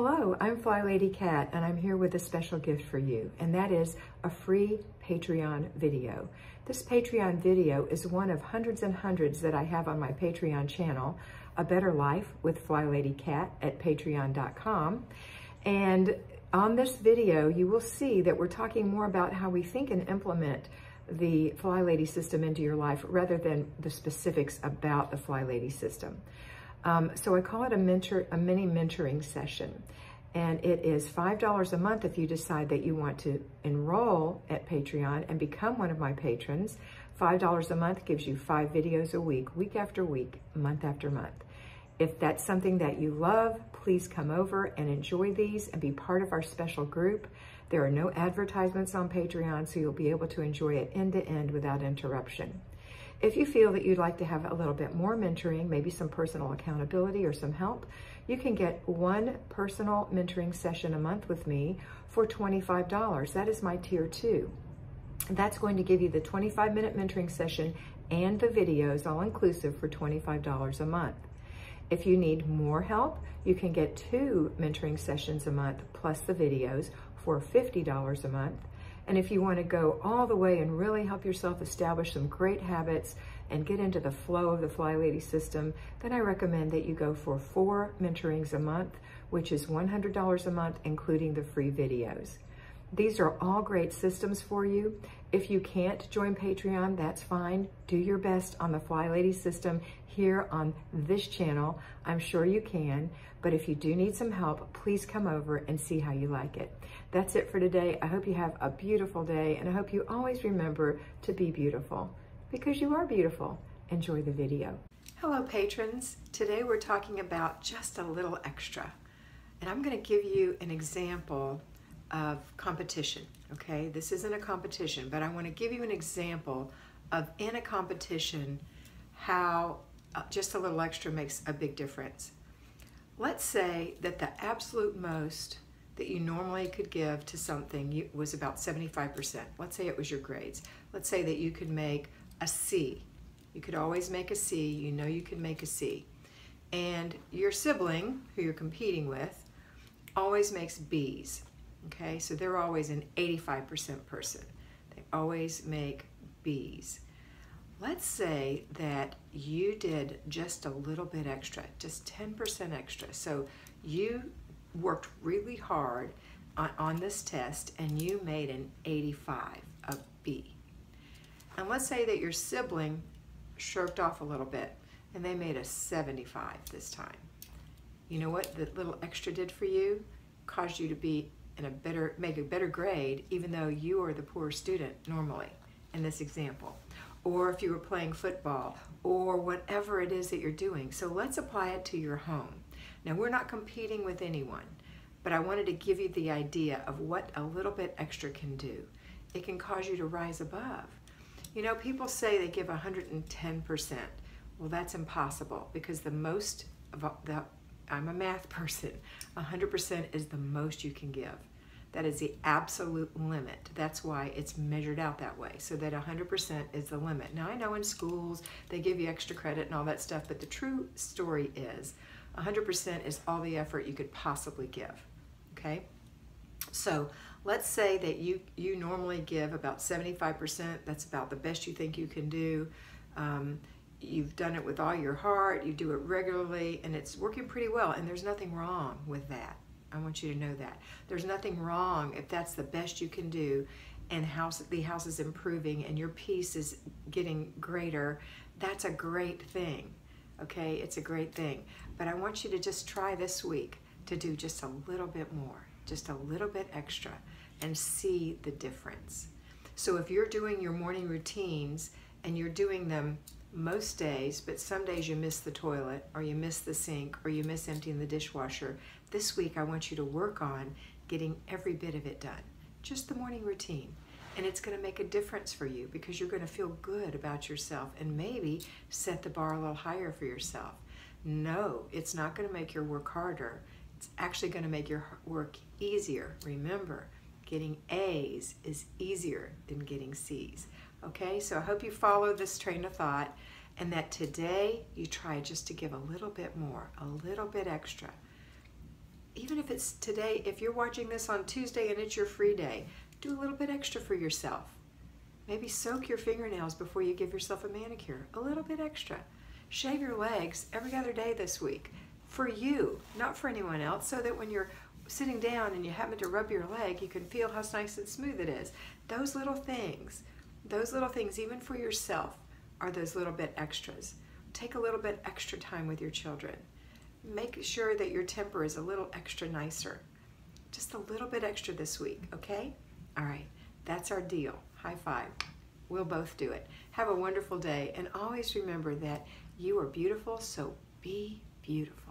Hello, I'm Fly Lady Kat, and I'm here with a special gift for you, and that is a free Patreon video. This Patreon video is one of hundreds and hundreds that I have on my Patreon channel, A Better Life with Fly Lady Kat at patreon.com. And on this video, you will see that we're talking more about how we think and implement the Fly Lady system into your life rather than the specifics about the Fly Lady system. Um, so I call it a mentor, a mini mentoring session. And it is $5 a month if you decide that you want to enroll at Patreon and become one of my patrons. $5 a month gives you five videos a week, week after week, month after month. If that's something that you love, please come over and enjoy these and be part of our special group. There are no advertisements on Patreon, so you'll be able to enjoy it end to end without interruption. If you feel that you'd like to have a little bit more mentoring, maybe some personal accountability or some help, you can get one personal mentoring session a month with me for $25. That is my tier two. That's going to give you the 25 minute mentoring session and the videos all inclusive for $25 a month. If you need more help, you can get two mentoring sessions a month plus the videos for $50 a month. And if you want to go all the way and really help yourself establish some great habits and get into the flow of the Fly Lady system, then I recommend that you go for four mentorings a month, which is $100 a month, including the free videos. These are all great systems for you. If you can't join Patreon, that's fine. Do your best on the Fly Lady system here on this channel. I'm sure you can, but if you do need some help, please come over and see how you like it. That's it for today. I hope you have a beautiful day, and I hope you always remember to be beautiful because you are beautiful. Enjoy the video. Hello, patrons. Today we're talking about just a little extra, and I'm going to give you an example of competition, okay? This isn't a competition, but I want to give you an example of in a competition how uh, just a little extra makes a big difference. Let's say that the absolute most that you normally could give to something was about 75%. Let's say it was your grades. Let's say that you could make a C. You could always make a C. You know you can make a C. And your sibling, who you're competing with, always makes B's. Okay, so they're always an 85% person. They always make B's. Let's say that you did just a little bit extra, just 10% extra. So you worked really hard on, on, this test and you made an 85, a B. And let's say that your sibling shirked off a little bit and they made a 75 this time. You know what the little extra did for you? Caused you to be in a better, make a better grade, even though you are the poor student normally in this example. Or if you were playing football, or whatever it is that you're doing. So let's apply it to your home. Now we're not competing with anyone, but I wanted to give you the idea of what a little bit extra can do. It can cause you to rise above. You know, people say they give 110%. Well, that's impossible because the most the I'm a math person. 100% is the most you can give. That is the absolute limit. That's why it's measured out that way, so that 100% is the limit. Now, I know in schools they give you extra credit and all that stuff, but the true story is 100% is all the effort you could possibly give, okay? So let's say that you, you normally give about 75%. That's about the best you think you can do. Um, you've done it with all your heart, you do it regularly, and it's working pretty well, and there's nothing wrong with that. I want you to know that. There's nothing wrong if that's the best you can do and house the house is improving and your peace is getting greater. That's a great thing. Okay? It's a great thing. But I want you to just try this week to do just a little bit more, just a little bit extra and see the difference. So if you're doing your morning routines and you're doing them most days, but some days you miss the toilet or you miss the sink or you miss emptying the dishwasher. This week I want you to work on getting every bit of it done, just the morning routine. And it's going to make a difference for you because you're going to feel good about yourself and maybe set the bar a little higher for yourself. No, it's not going to make your work harder. It's actually going to make your work easier. Remember, getting A's is easier than getting C's. Okay, so I hope you follow this train of thought and that today you try just to give a little bit more, a little bit extra. Even if it's today, if you're watching this on Tuesday and it's your free day, do a little bit extra for yourself. Maybe soak your fingernails before you give yourself a manicure, a little bit extra. Shave your legs every other day this week for you, not for anyone else, so that when you're sitting down and you happen to rub your leg, you can feel how nice and smooth it is. Those little things, those little things, even for yourself, are those little bit extras. Take a little bit extra time with your children. Make sure that your temper is a little extra nicer. Just a little bit extra this week, okay? All right, that's our deal. High five. We'll both do it. Have a wonderful day, and always remember that you are beautiful, so be beautiful.